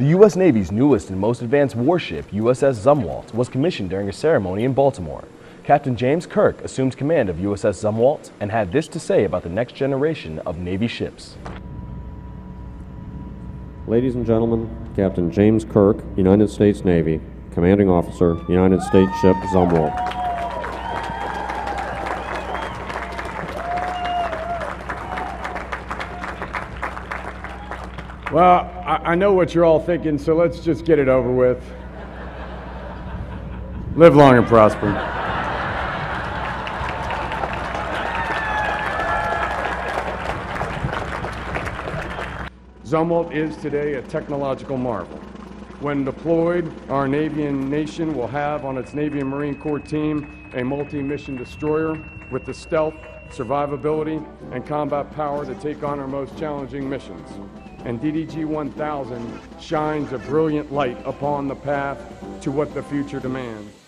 The U.S. Navy's newest and most advanced warship, USS Zumwalt, was commissioned during a ceremony in Baltimore. Captain James Kirk assumed command of USS Zumwalt and had this to say about the next generation of Navy ships. Ladies and gentlemen, Captain James Kirk, United States Navy, Commanding Officer, United States Ship Zumwalt. Well, I, I know what you're all thinking, so let's just get it over with. Live long and prosper. Zumwalt is today a technological marvel. When deployed, our Navy and nation will have on its Navy and Marine Corps team a multi-mission destroyer with the stealth, survivability, and combat power to take on our most challenging missions. And DDG 1000 shines a brilliant light upon the path to what the future demands.